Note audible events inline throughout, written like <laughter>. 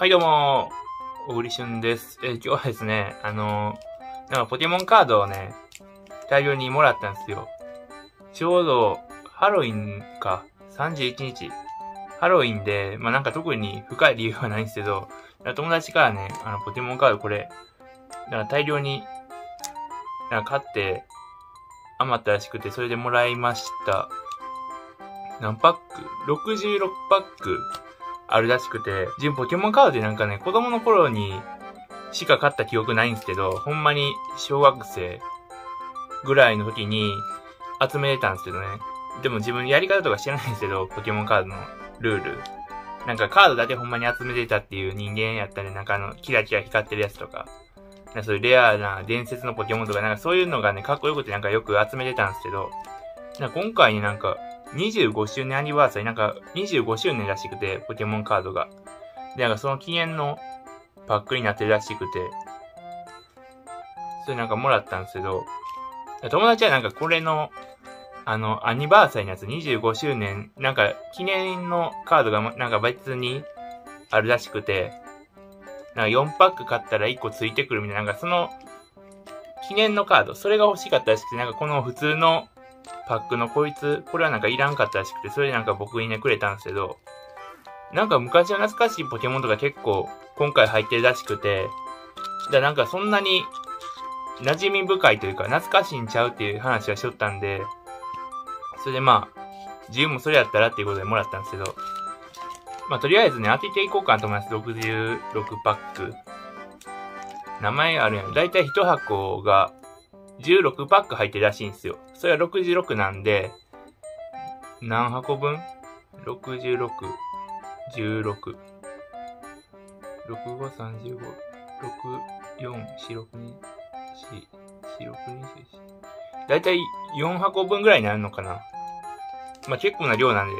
はいどうも小栗旬です。えー今日はですね、あのーなんかポケモンカードをね、大量にもらったんですよ。ちょうど、ハロウィンか、31日。ハロウィンで、まあなんか特に深い理由はないんですけど、友達からね、あの、ポケモンカードこれ、なんか大量に、なんか買って、余ったらしくて、それでもらいました。何パック ?66 パックあるらしくて、自分ポケモンカードでなんかね、子供の頃にしか買った記憶ないんですけど、ほんまに小学生ぐらいの時に集めてたんですけどね。でも自分やり方とか知らないんですけど、ポケモンカードのルール。なんかカードだけほんまに集めてたっていう人間やったり、なんかあの、キラキラ光ってるやつとか、なんかそういうレアな伝説のポケモンとか、なんかそういうのがね、かっこよくてなんかよく集めてたんですけど、なんか今回になんか、25周年アニバーサリー、なんか25周年らしくて、ポケモンカードが。で、なんかその記念のパックになってるらしくて、それなんかもらったんですけど、友達はなんかこれの、あの、アニバーサリーのやつ25周年、なんか記念のカードがなんか別にあるらしくて、なんか4パック買ったら1個ついてくるみたいな、なんかその、記念のカード、それが欲しかったらしくて、なんかこの普通のパックのこいつ、これはなんかいらんかったらしくて、それでなんか僕にねくれたんですけど、なんか昔の懐かしいポケモンとか結構今回入ってるらしくて、だからなんかそんなに馴染み深いというか懐かしいんちゃうっていう話はしとったんで、それでまあ、自分もそれやったらっていうことでもらったんですけど、まあとりあえずね、当てていこうかなと思います。66パック。名前あるやん。だいたい1箱が16パック入ってるらしいんですよ。それは66なんで、何箱分 ?66、16、65、35、6、4、4、6、2、4、4、6、2、4、だいたい4箱分ぐらいになるのかな。まあ、結構な量なんで、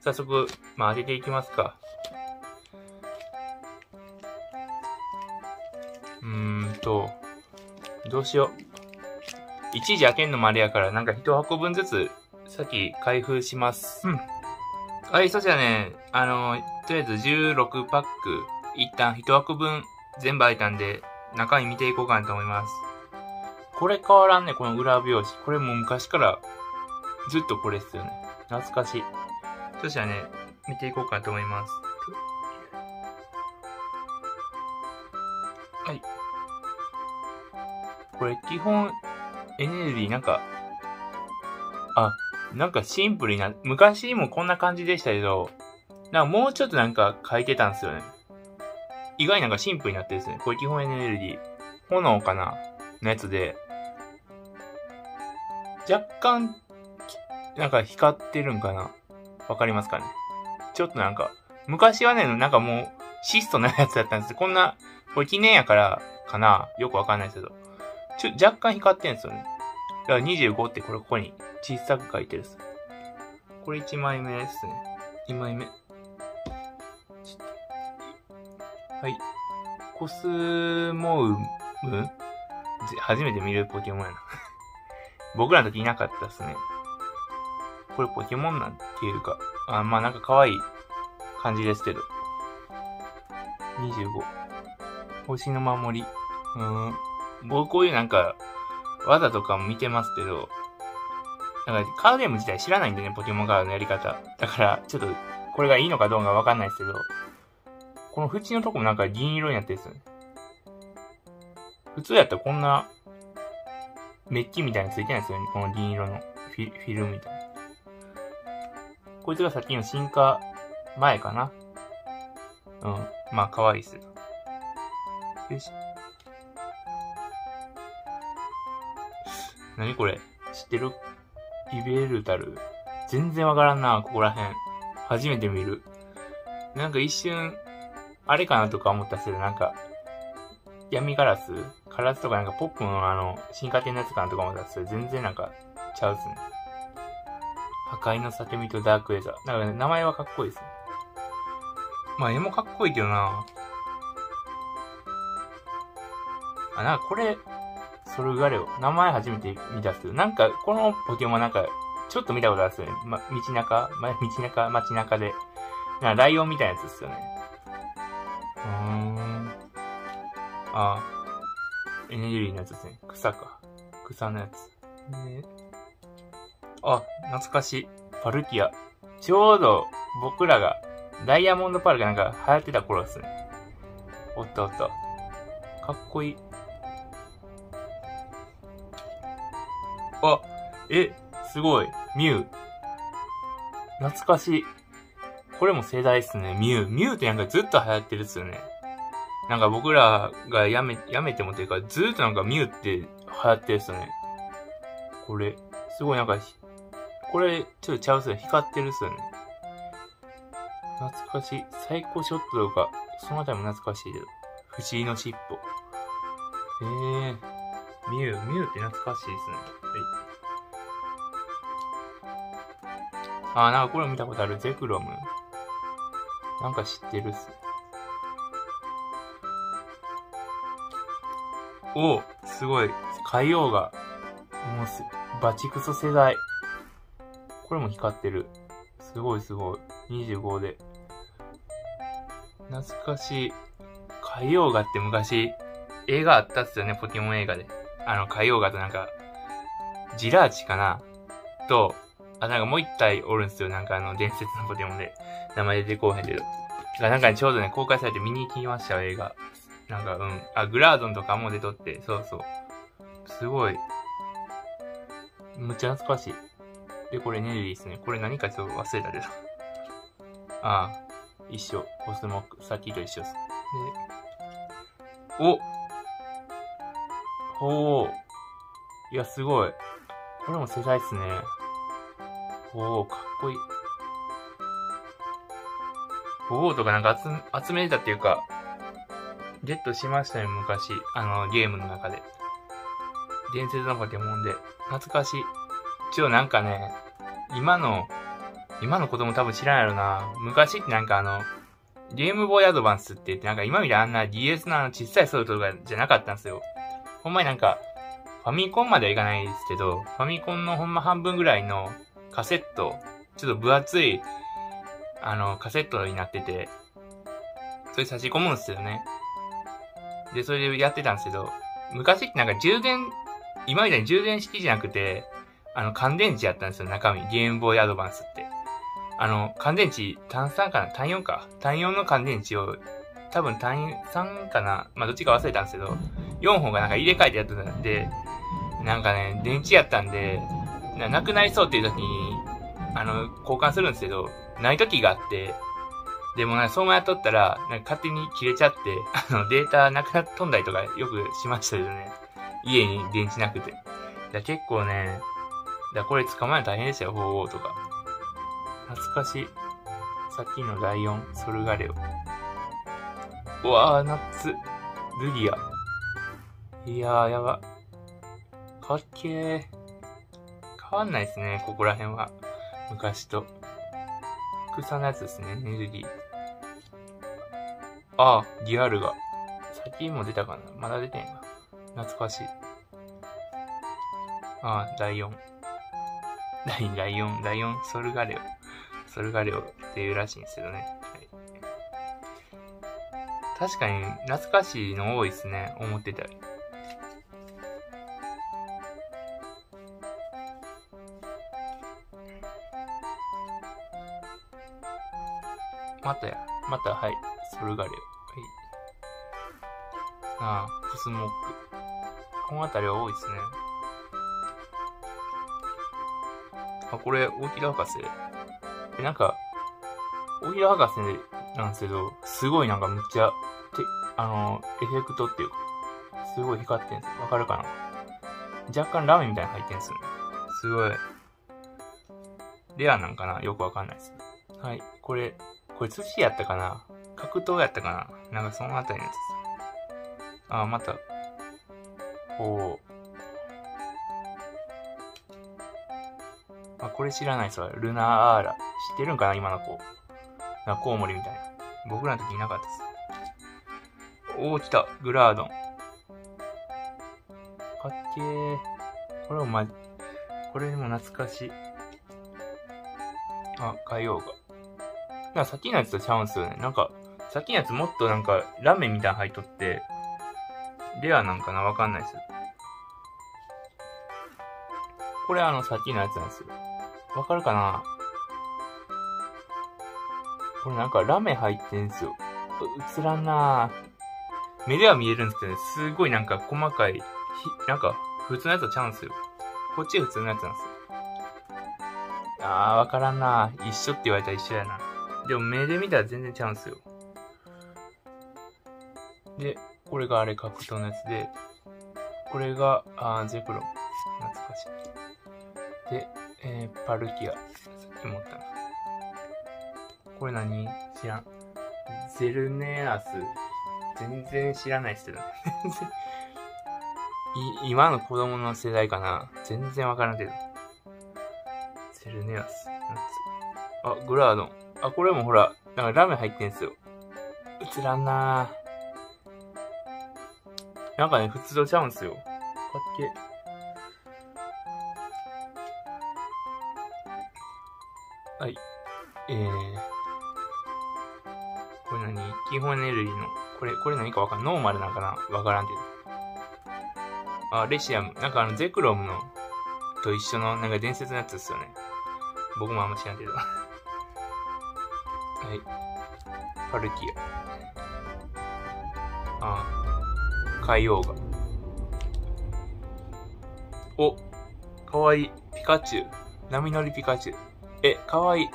早速、まあ、当てていきますか。うーんと、どうしよう。一時開けんのもあれやから、なんか一箱分ずつ、先開封します。うん。はい、そしたらね、あの、とりあえず16パック、一旦一箱分全部開いたんで、中身見ていこうかなと思います。これ変わらんね、この裏表紙。これもう昔から、ずっとこれっすよね。懐かしい。そしたらね、見ていこうかなと思います。はい。これ基本、エネルギーなんか、あ、なんかシンプルにな、昔にもこんな感じでしたけど、なんかもうちょっとなんか書いてたんですよね。意外になんかシンプルになってるんですね。これ基本エネルギー。炎かなのやつで、若干、なんか光ってるんかなわかりますかねちょっとなんか、昔はね、なんかもう、シストなやつだったんですこんな、これ記念やから、かなよくわかんないですけど。ちょ、若干光ってんすよね。だから25ってこれここに小さく書いてるっす。これ1枚目ですね。2枚目。はい。コスモウム？初めて見るポケモンやな。<laughs> 僕らの時いなかったっすね。これポケモンなんていうか、あまあなんか可愛い感じですけど。25。星の守り。うーん。僕こういうなんか、技とかも見てますけど、なんかカードゲーム自体知らないんでね、ポケモンカードのやり方。だから、ちょっと、これがいいのかどうかわかんないですけど、この縁のとこもなんか銀色になってるんですよね。普通やったらこんな、メッキみたいなのついてないですよね。この銀色のフィフィルムみたいな。こいつがさっきの進化前かな。うん。まあ、可愛いっす。よし。何これ？知ってる？イベルタル？全然わからんな、ここら辺。初めて見る。なんか一瞬、あれかなとか思ったっすけど、なんか、闇ガラス？ガラスとかなんかポップのあの、進化系のやつかなとか思ったっすけど、全然なんか、ちゃうっすね。破壊の叫びとダークエザー。なんかね、名前はかっこいいですね。まあ、絵もかっこいいけどなあ、なんかこれ、ソルガレオ。名前初めて見たっすけど、なんか、このポケモンなんか、ちょっと見たことあるっすよね。ま、道中、ま、道中、街中で。なライオンみたいなやつっすよね。うーんあエネルギーのやつですね。草か。草のやつ。ね、あ、懐かしい。パルキア。ちょうど僕らがダイヤモンドパールがなんか流行ってた頃ですね。おったおった。かっこいい。あ、え、すごい。ミュウ。懐かしい。これも世代っすね。ミュウ。ミュウってなんかずっと流行ってるっすよね。なんか僕らがやめ、やめてもというか、ずっとなんかミュウって流行ってるっすよね。これ、すごいなんか、これ、ちょっとちゃうっすよ。光ってるっすよね。懐かしい。サイコショットとか、そのあたりも懐かしいけど。不思議の尻尾。えー。ミュウ、ミュウって懐かしいですね。はい。あー、なんかこれ見たことある？ゼクロム。なんか知ってるっす。おすごい。海洋が、もうす、バチクソ世代。これも光ってる。すごいすごい。25で。懐かしい。海洋画って昔、映画あったっすよね、ポケモン映画で。あの、海洋画となんか、ジラーチかな？と、あ、なんかもう一体おるんですよ。なんかあの、伝説のポケモンで。名前出てこうへんけど。なんかちょうどね、公開されて見に行きましたよ、映画。なんか、うん。あ、グラードンとかも出とって、そうそう。すごい。むっちゃ懐かしい。で、これネルリーですね。これ何かちょっと忘れたけど。ああ、一緒。コスモック。さっきと一緒です。で、おほう。いや、すごい。これも世代っすね。おー、かっこいい。おーとかなんか集集めてたっていうか、ゲットしましたね、昔。あの、ゲームの中で。伝説のポケモンで。懐かしい。一応なんかね、今の、今の子供多分知らないやろな。昔ってなんかあの、ゲームボーイアドバンスって言って、なんか今みたいなあんな DS のあの小さいソフトとかじゃなかったんですよ。ほんまになんか、ファミコンまではいかないですけど、ファミコンのほんま半分ぐらいのカセット、ちょっと分厚い、あの、カセットになってて、それ差し込むんですよね。で、それでやってたんですけど、昔ってなんか充電、今みたいに充電式じゃなくて、あの、乾電池やったんですよ、中身。ゲームボーイアドバンスって。あの、乾電池、単3かな？単4か？単4の乾電池を、多分単3かな？まあ、どっちか忘れたんですけど、4本がなんか入れ替えてやってたんで、なんかね、電池やったんで、ななくなりそうっていう時に、あの、交換するんですけど、ない時があって、でもね、そのままやっとったら、なんか勝手に切れちゃって、<laughs> あの、データなくなっとんだりとかよくしましたけどね。家に電池なくて。だ結構ね、だこれ捕まえるの大変でしたよ、鳳凰とか。懐かしい。さっきのライオン、ソルガレオ。うわぁ、ナッツ。ルギア。いやー、やば。かっけー。変わんないですね、ここら辺は。昔と。草のやつですね、エネルギー。ああ、ディアルガ。先も出たかなまだ出てんか。懐かしい。ああ、ライオン。ライライオン、ライオン、ソルガレオ。ソルガレオっていうらしいんですけどね。はい、確かに懐かしいの多いですね。思ってたり。またや。また、はい。ソルガレオ。はい。ああ、コスモック。この辺りは多いですね。あ、これ、大木田博士。で、なんか、大平博士なんですけど、すごいなんかむっちゃ、て、あの、エフェクトっていうか、すごい光ってんす。わかるかな？若干ラメみたいな入ってんすね。すごい。レアなんかな？よくわかんないです。はい。これ、これ寿司やったかな？格闘やったかな？なんかそのあたりのやつです。あ、また、こう、あ、これ知らないっすわ。ルナーアーラ。知ってるんかな？今の子。な、コウモリみたいな。僕らの時いなかったです。おー、来た。グラードン。かっけー。これもま、これでも懐かしい。あ、海洋が。なんかさっきのやつとちゃうんすよね。なんか、さっきのやつもっとなんか、ラメみたいな入っとって、レアなんかな？わかんないです。これあの、さっきのやつなんですよ。わかるかな？これなんかラメ入ってんすよ。映らんなぁ目では見えるんですけどね、すごいなんか細かい、ひ、なんか普通のやつはちゃうんすよ。こっち普通のやつなんですよ。あー、わからんな一緒って言われたら一緒やな。でも目で見たら全然ちゃうんすよ。で、これがあれ格闘のやつで、これが、あー、ゼクロン。懐かしい。で、えー、パルキア。さっき持ったな。これ何？知らん。ゼルネアス。全然知らないっすよね。<laughs> い、今の子供の世代かな全然わからんけど。ゼルネアス。あ、グラードン。あ、これもほら、なんかラメ入ってんすよ。映らんななんかね、普通とちゃうんすよ。かっけ。はい。えー。これ何？基本エネルギーの、これ、これ何かわかんノーマルなんかな？わからんけど。あ、レシアム。なんかあの、ゼクロムの、と一緒の、なんか伝説のやつですよね。僕もあんま知らんけど。パルキア。ああ。海洋画。お、かわいい。ピカチュウ。波乗りピカチュウ。え、かわいい。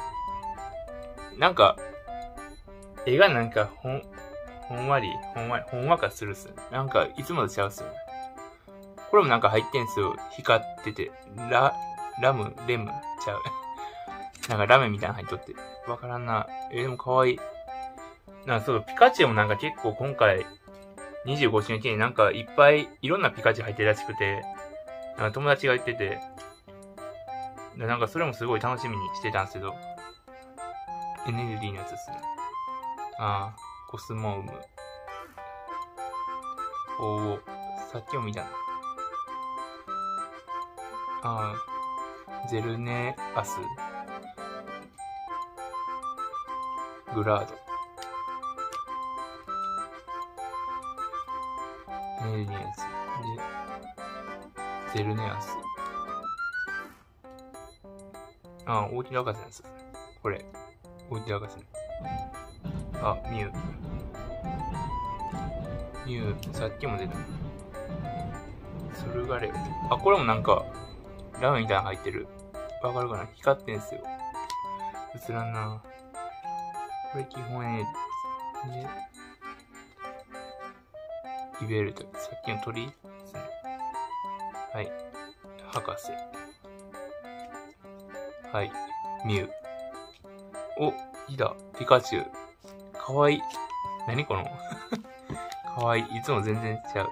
なんか、絵がなんか、ほん、ほんわり、ほんわり、ほんわかするっす。なんか、いつもと違うっすよ。これもなんか入ってんすよ。光ってて。ラ、ラム、レム、ちゃう。<laughs> なんかラメみたいなの入っとって。わからんな。え、でもかわいい。なんかそう、ピカチュウもなんか結構今回、25周年記念なんかいっぱいいろんなピカチュウ入ってるらしくて、なんか友達が言ってて、なんかそれもすごい楽しみにしてたんですけど、エネルギーのやつですね。ああ、コスモウム。おお、さっきも見たな。ああ、ゼルネアス。グラード。ネルギーのやつ。で、ゼルネアス。ああ、大きな博士のやつ。これ。大きな博士のやつ。あ、ミュウ。ミュウ、さっきも出た。ソルガレオ。あ、これもなんか、ラメみたいなの入ってる。わかるかな？光ってんすよ。映らんなこれ基本ね、で、イベルト。さっきの鳥？ですね。はい。博士。はい。ミュウ。お、いだ。ピカチュウ。かわいい。何この？<laughs> かわいい。いつも全然違う。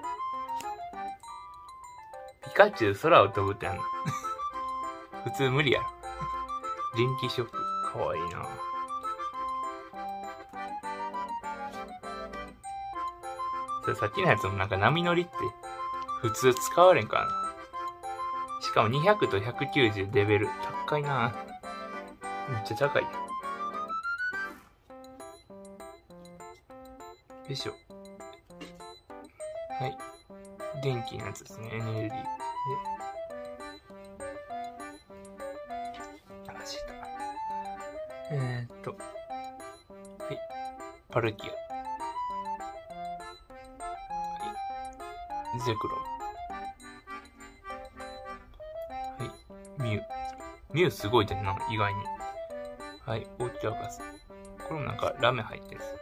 ピカチュウ空を飛ぶってあんの <laughs> 普通無理やろ。<laughs> 電気ショック。かわいいなそさっきのやつもなんか波乗りって普通使われんからな。しかも200と190レベル。高いなめっちゃ高い。よいしょ。はい。電気のやつですね。エネルギー。で、えー、っと。はい。パルキア。ゼクロ。はい。ミュウ。ミュウすごいでな、意外に。はい。オーキャガス。これもなんかラメ入ってるです。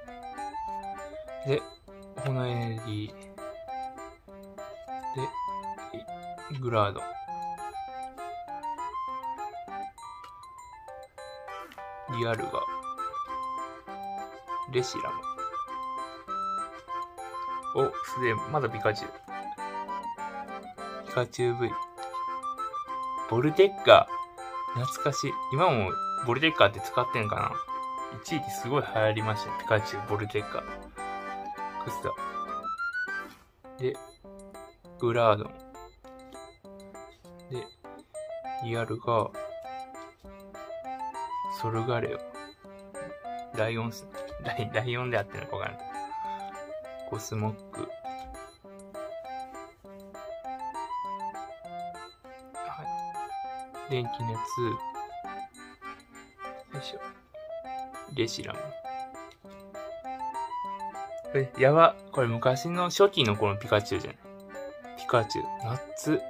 で、炎エネルギー。で、グラード。リアルガ。レシラム。お、すげえ、まだピカチュウ。ピカチュウ V。ボルテッカー。懐かしい。今もボルテッカーって使ってんかな一時期すごい流行りましたね。ピカチュウ、ボルテッカー。クスタ。で、グラードン。で、リアルが、ソルガレオ。ライオンス、ライライオンであってるのかわからない。コスモック。電気熱。よいしょ。レシラム。え、やば。これ昔の初期の頃のピカチュウじゃない？ピカチュウ。夏。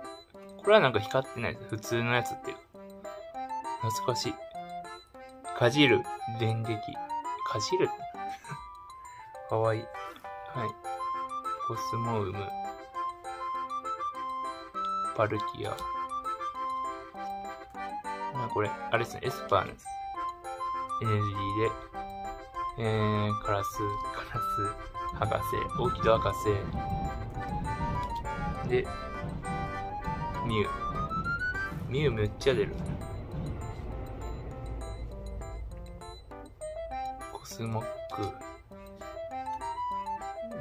これはなんか光ってない。普通のやつっていう。懐かしい。かじる。電撃。かじる？<laughs> かわいい。はい。コスモウム。パルキア。これ、あれですね、エスパーです。エネルギーで、えー、カラス、カラス、博士、オーキド博士、で、ミュウ。ミュウめっちゃ出る。コスモック。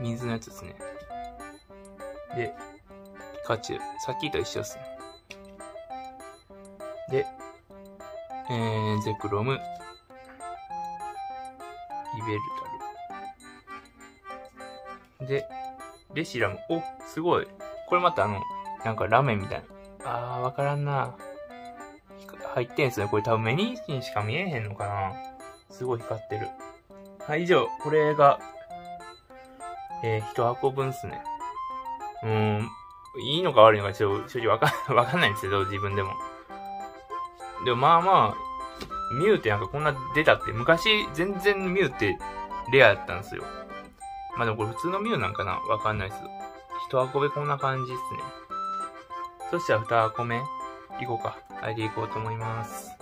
水のやつですね。で、ピカチュウ。さっきと一緒ですね。で、えー、ゼクロム、リベルタル。で、レシラム。お、すごい。これまたあの、なんかラメみたいな。あー、わからんな。入ってんすね。これ多分目にしか見えへんのかな。すごい光ってる。はい、以上。これが、えー、一箱分っすね。うーん、いいのか悪いのかちょっと正直わか、<laughs> わかんないんですけど、自分でも。でもまあまあ、ミュウってなんかこんな出たって、昔全然ミュウってレアだったんですよ。まあでもこれ普通のミュウなんかなわかんないです。一箱目こんな感じっすね。そしたら二箱目、いこうか。はい、でいこうと思います。